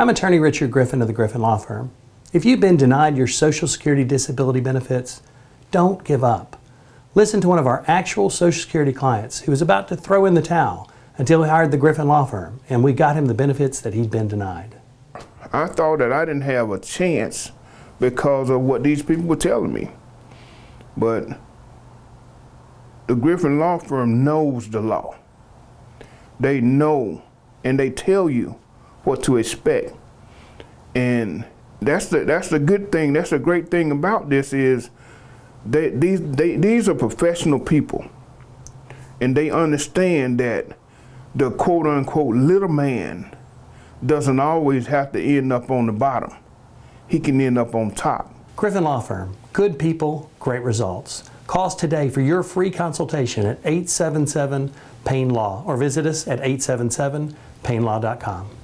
I'm attorney Richard Griffin of the Griffin Law Firm. If you've been denied your Social Security disability benefits, don't give up. Listen to one of our actual Social Security clients who was about to throw in the towel until he hired the Griffin Law Firm and we got him the benefits that he'd been denied. I thought that I didn't have a chance because of what these people were telling me. But the Griffin Law Firm knows the law. They know and they tell you what to expect. And that's the that's the good thing. That's the great thing about this is they these they these are professional people. And they understand that the quote unquote little man doesn't always have to end up on the bottom. He can end up on top. Griffin Law Firm, good people, great results. Call us today for your free consultation at 877 Pain Law or visit us at 877painlaw.com.